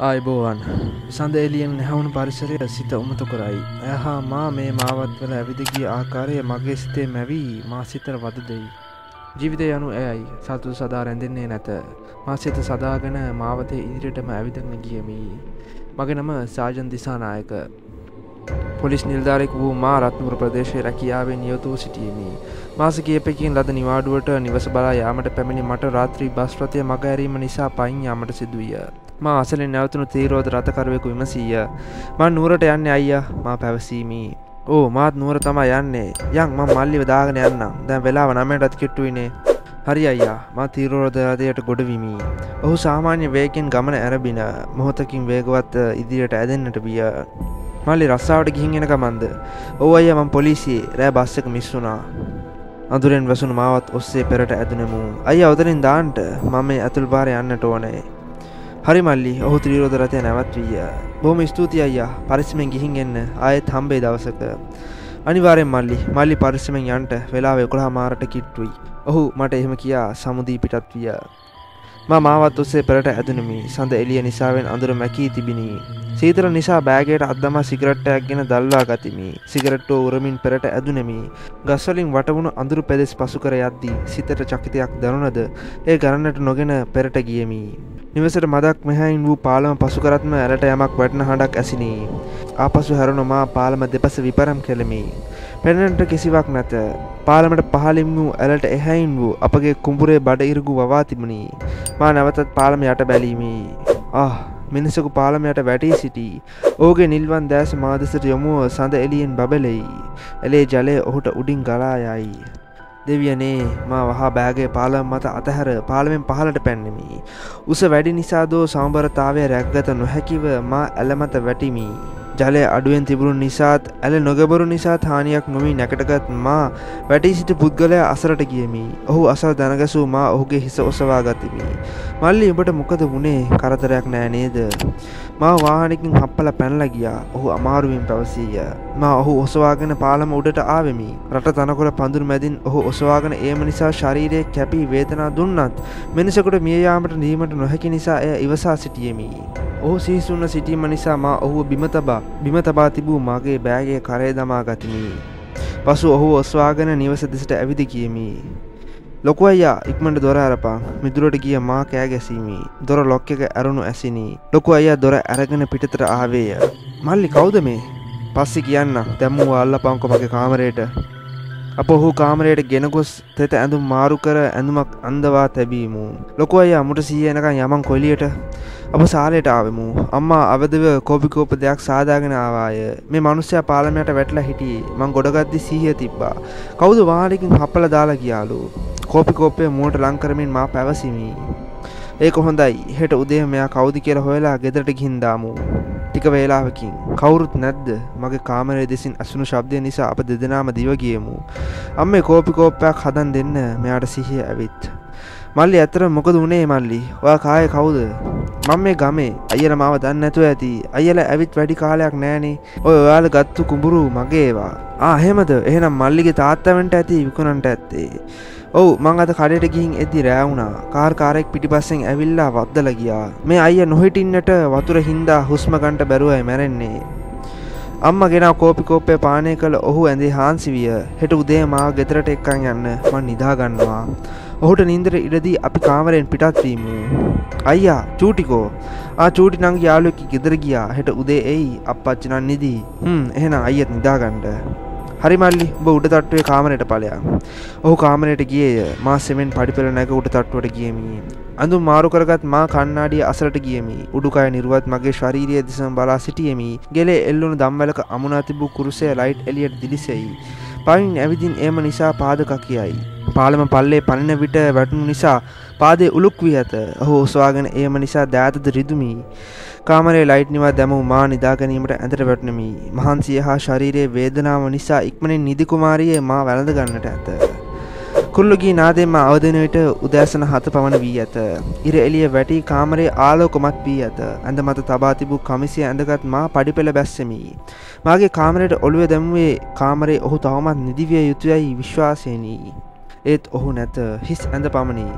ආයිබෝවන් සඳ එලියෙන් නැහවුණු පරිසරය සිත උමතු කරයි. ඇහා මා මේ මාවත් වල ඇවිදගිය ආකාරය මගේ සිතේ මැවී මා සිතර වද දෙයි. ජීවිතය යනු ඇයයි සතු සදා රැඳෙන්නේ නැත. මා සිත සදාගෙන මාවතේ ඉදිරියටම ඇවිදගෙන ගියමී. මගේ නම සාජන් දිසානායක. පොලිස් නිල්ධාරෙක් වූ මා රත්නපුර ප්‍රදේශය රැකියාවේ නියොතුව සිටියමි. මාස කීපකින් ලද නිවාඩුවට නිවස බලා යාමට පැමිණි මට රාත්‍රී බස්රථය මග ඇරීම නිසා පයින් යාමට සිදුවිය. මා අසලින් නැවතුණු තීරෝධ රථකරුවෙකු විමසීය. මං නුවරට යන්න අයියා මා පැවසීමී. ඕ මාත් නුවර තමා යන්නේ යං මං මල්ලිව දාගෙන යන්නම් දැන් වෙලාව නමයටත් කිට්ටුවනේ හරි අයියා මා තීරෝධරදයට ගොඩවිමි. ඔහු සාමාන්‍ය වේගෙන් ගමන ඇරබින මොහොතකින් වේගවත් ඉදිරියට ඇදෙන්න්නට බිය. මල්ලි රස්සාාවට ගිහින් එන ගමන්ද. ඕ අය මං පොලිසියේ රෑ බස්සක මිස්සුනා. අදුරෙන් වැසුණු මාවත් ඔස්සේ පෙරට ඇදනමු. අයි අවතරින් දාන්ට මම මේ ඇතුල් පාර යන්නට ඕනේ. හරි මල්ලි ඔහු ත්‍රීරෝධ රථය නැවත්වීය. බොහොම ස්තුතියි අයියා පරිස්සමෙන් ගිහින් එන්න ආයෙත් හම්බේ දවසක. අනිවාර්යෙන් මල්ලි මල්ලි පරිස්සමෙන් යන්ට වෙලාව 11 මාරට කිට්ටුයි. ඔහු මට එහෙම කියා සමුදී පිටත් විය. මා මාවත් ඔස්සේ පෙරට ඇදුණමි. සඳ එළිය නිසාවෙන් අඳුර මැකී තිබිනි. සීතල නිසා බෑගයට අත්දමා සිගරට්ටයක් ගෙන දල්වා ගතිමි. සිගරට්ටෝ උරමින් පෙරට ඇදුනෙමි. ගස්වලින් වටවුණු අඳුරු පෙදෙස් පසු කර යද්දී සිතට චකිතයක් දැනුණද ඒ ගණනට නොගෙන පෙරට ගියමි. නිවසට මදක් මෙහැයින් වූ පාලම පසුකරත්ම ඇලට යමක් වැටන හඬක් ඇසිනී. ආපසු හැරුණු මා පාලම දෙපස විපරම් කෙළෙමි. පෙනෙනට කිසිවක් නැත. පාලමට පහලින් වූ ඇලට එහැයින් වූ අපගේ කුඹුරේ බඩ ඉරුගු වවා තිබුණි. මා නැවතත් පාලම යට බැලීමි. ආ මිනිසකු පාලමයට වැටී සිටී. ඕගේ නිල්වන් දෑස මාදසට යොමුව සඳ එලියෙන් බබලෙයි. එලේ ජලය ඔහුට උඩින් ගලා යයි. දෙවියනේ මා වහා බෑගේ පාලම් මත අතහැර පාලමෙන් පහලට පැන්නෙමි. උස වැඩි නිසාදෝ සම්බරතාවය රැක්ගත නොහැකිව මා ඇලමත වැටිමි. ජලය අඩුවෙන් තිබුණු නිසාත් ඇල නොගබරු නිසාත් හානියක් නොමී නැකටගත් මා වැටි සිට පුද්ගලයා අසරට ගියමි. ඔහු අසල් දැනගසූ මා ඔහුගේ හිස ඔසවා ගතිමි. මල්ලි උඹට මොකද වුණේ කරදරයක් නෑ නේද. මා වාහනකින් හප්පල පැනල ගියා ඔහු අමාරුවෙන් පැවසීය. මා ඔහු ඔසවාගෙන පාලම උඩට ආවෙමි. රට තනකොළ පඳුරු මැදින් ඔහු ඔසවාගෙන ඒම නිසා ශරීරය කැපී වේදනා දුන්නත් මිනිසකුට මියයාමට නීමට නොහැකි නිසා එය ඉවසා සිටියමි. ඔහු සිහිසුන්න සිටීම නිසා මා ඔහුව බිම තබා බිම තබා තිබූ මගේ බෑගේ කරේ දමා ගතිමි. පසු ඔහු ඔස්වාගෙන නිවස දෙසට ඇවිදි කියමි. ලොකු අයියා ඉක්මට දොර අරපා මිදුරට ගිය මා කෑ ගැසීමි දොර ලොක්ක එක ඇරුණු ඇසිනී ලොකු අයියා දොර ඇරගෙන පිටතර ආවේය මල්ලි කවුද මේ පස්සි කියන්න දැම්මූ අල්ල පංකො මගේ කාමරයට අප ඔහු කාමරයට ගෙනගොස් තෙත ඇඳුම් මාරු කර ඇඳුමක් අන්දවා තැබීමු. ලොකු අයියා මුට සීයනකන් යමන් කොලියට අප සාලයට ආවෙමු. අම්මා අවදව කෝපිකෝප දෙයක් සාදාගෙන ආවාය. මේ මනුස්්‍යයා පාලමයට වැටලා හිටියේ. මං ගොඩගද්දි සීහ තිබ්බා. කවුද වාලිකින් හපල දාලා කියාලු කෝපිකෝපය මුවට ලංකරමින් මා පැවසිමි. ඒක හොඳයි. හෙට උදේ මෙයා කවුදි කියලා හොයලා ගෙදරට ගිහින්දාමු ටික වේලාවකින්. කවුරුත් නැද්ද? මගේ කාමරය දෙසින් ඇසුණු ශබ්දය නිසා අප දෙදෙනාම දිවගියමු අම්මේ කෝපිකෝප්පයක් හදන් දෙන්න මෙයාට සිහිය ඇවිත්. මල්ලි ඇතර මොකද වනේ මල්ලි? ඔයා කාය කවුද? මං මේ ගමේ. අයල මාව දන්න ඇතුව ඇති. අයල ඇවිත් වැඩි කාලයක් නෑනේ. ඔය ඔයාල ගත්තු කුඹුරු මගේවා. ආහෙමද එහෙනම් මල්ලිගේ තාත්තවන්ට ඇති විකුණන්ට ඇත්තේ. ඔවු මං අද කඩට ගිහින් එදදි රෑවුණා කාර්කාරෙක් පිටිපස්සෙන් ඇවිල්ලා වද්දල ගියා. මේ අය නොහිටින්නට වතුර හින්දා හුස්මගන්ට බැරුවයි මැරෙන්නේ. අම්ම ගෙන කෝපිකෝපය පානය කළ ඔහු ඇඳේ හාන්සි විය. හෙට උදේ මා ගෙතරට එක්කන් යන්න මන් නිදාගන්නවා ඔහුට නින්දර ඉඩදී අපි කාමරයෙන් පිටත්වීමු. අයියා චූටිකෝ. ආ චූටි නං යාලුවකි ගෙදර ගියා. හෙට උදේ එයි. අපච්චිනන් නිදී. හම් එහෙන අයියත් නිදාගණ්ඩ. හරිමල්ලි ඔබ උඩ තට්ටුවේ කාමරයට පලයා. ඔහු කාමරයට ගියය මා සෙමෙන් පඩිපෙළ නැක උඩ තට්ටුවට ගියමී. අඳු මාරු කරගත් මා කන්නාඩිය අසලට ගියමි උඩුකය නිරුවත් මගේ ශරීරය දිසම බලා සිටියමි ගෙලේ එල්ලුණු දම්වලක අමුණා තිබූ කුරුසේ ලයිට් එලියට දිලිසෙයි. පයින් ඇවිදින් එම නිසා පාදක කියයි. පාලම පල්ලේ පනින විට වැටුණු නිසා පාදේ උළුක් වී ඇත. ඔහු ඔස්වාගෙන ඒම නිසා දෑතද රිදුමී. කාමරේ ලයිට් නිවා දැමූ මා නිදා ගැනීමට ඇඳට වැටනමි මහන්සිය හා ශරීරයේ වේදනාව නිසා ඉක්මනින් නිදිකුමාරියේ මා වැළඳ ගන්නට ඇත. කුල්ලුගී නාදෙන්ම අවදන විට උදෑසන හත පමණ වී ඇත. ඉර එලිය වැටි කාමරේ ආලෝකොමත් වී ඇත. ඇඳ මත තබා තිබූ කමිසිය ඇඳගත් මා පඩිපෙළ බැස්සෙමි. මාගේ කාමරයට ඔළුව දැමුවේ කාමරේ ඔහු තවමත් නිදිවිය යුතුයයි විශ්වාසයනී. ඒත් ඔහු නැත හිස් ඇඳ පමණී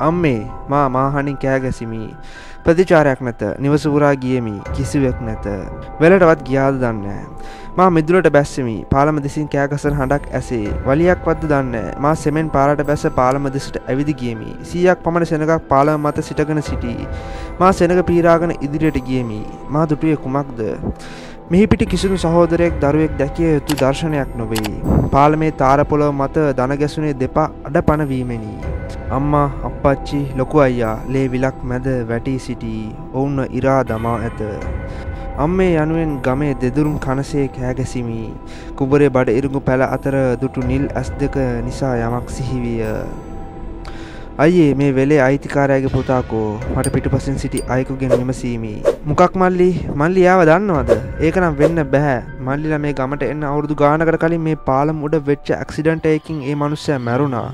අම්මේ මා මාහනින් කෑගැසිමි ප්‍රතිචාරයක් නැත නිවසපුරා ගියමි කිසිවෙක් නැත වෙලටවත් ගියාද දන්න මා මිදුලට බැස්සමි. පාලම දෙසින් කෑගසන හඬක් ඇසේ. වලියක් වත්ද දන්න මා සෙමෙන් පාරට බැස පාලම දෙසට ඇවිදි ගියමි. සීයක් පමණ සෙනගක් පාලම මත සිටගෙන සිටී. මා සෙනක පීරාගෙන ඉදිරියට ගියමි. මා දුටුවේ කුමක්ද? මෙහි පිටි කිසිදු සහෝදරයෙක් දරුවෙක් දැකිය යුතු දර්ශනයක් නොවෙයි. පාලමේ තාරපොළොව මත දනගැසුනේ දෙපා අඩ පණවීමෙනි. අම්මා අප්පච්චි ලොකු අයියා ලේ විලක් මැද වැටී සිටී. ඔවුන්න ඉරා දමා ඇත. අම්මේ යනුවෙන් ගමේ දෙදුරුම් කනසේ කෑගැසිමි. කුබරේ බඩ ඉරුඟු පැළ අතර දුටු නිල් ඇස් දෙක නිසා යමක් සිහිවිය. අයියේ මේ වෙලේ අයිතිකාරයගේ පුතාකෝ මට පිටුපසින් සිටි අයකුගෙන් විමසීමි. මොකක් මල්ලි මල්ලි යාව දන්නවද ඒකනම් වෙන්න බැහැ මල්ලිලා මේ ගමට එන්න අවුරුදු ගානකට කලින් මේ පාලම් උඩ වෙච්ච ඇක්සිඩන්ට එකින් ඒ මනුස්සය මැරුණා.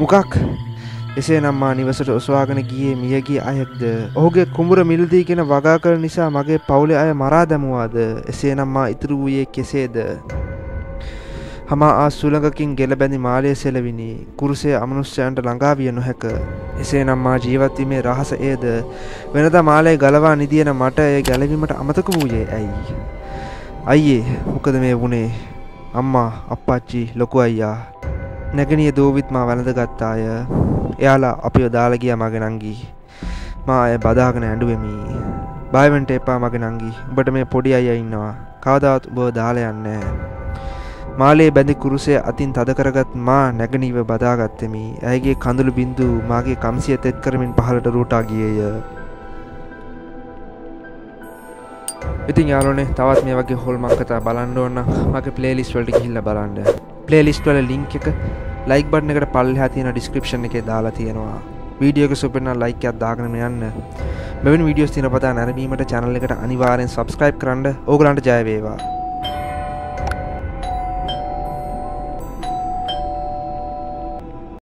මොකක් එසේ නම්මා නිවසට ඔස්වාගෙන ගියේ මියගිය අයෙක්ද? ඔහුගේ කුඹුර මිල්දී ගෙන වගා කළ නිසා මගේ පවුලේ අය මරා දැමුවාද? එසේ නම්මා ඉතුරු වූයේ කෙසේද? හමා ආ සුළඟකින් ගෙල බැඳි මාලය සෙලවිනි. කුරුසේ අමනුෂ්‍යයන්ට ළඟා විය නොහැක. එසේ නම් මා ජීවත්වීමේ රහස ඒද වෙනද මාලය ගලවා නිදියන මට එය ගැලවීමට අමතක වූයේ ඇයි. අයියේ මොකද මේ වුණේ අම්මා අප්පච්චි ලොකු අයියා. නැගනිය දෝවිත්මා වැළඳ ගත්තාය එයාලා අපිව දාලගිය මගේ නංගී මා අය බදාගෙන ඇඩුවෙමි බයවෙන්ට එපා මගේ නංගී උඹට මේ පොඩි අය ඉන්නවා කවදාවත් උබ දාල යන්නේ මාලේ බැඳි කුරුසේ අතින් තද කරගත් මා නැගනීව බදාගත්තෙමි. ඇයගේ කඳුළු බින්දු මාගේ කම්සිය තෙත් කරමින් පහළට රූටා ගියේය. ඉතින් යාලනේ තවත් මේ වගේ හොල්මන් කතා බලන්න ඕන මගේ ප්ලේලිස්ට් වලට ගිහිල්ලා බලන්න. ප්ලේලිස්ට් වල ලින්ක් එක ලයික් බටන් එකට පල්ලෙහා තියෙන ඩිස්ක්‍රිප්ෂන් එකේ දාලා තියෙනවා. වීඩියෝ එක සුපිරන ලයික් එකක් දාගෙන යන්න. මෙවැනි වීඩියෝස් තියෙන පතා නැරඹීමට channel එකට අනිවාර්යෙන් subscribe කරන්න. ඕගලන්ට ජය වේවා.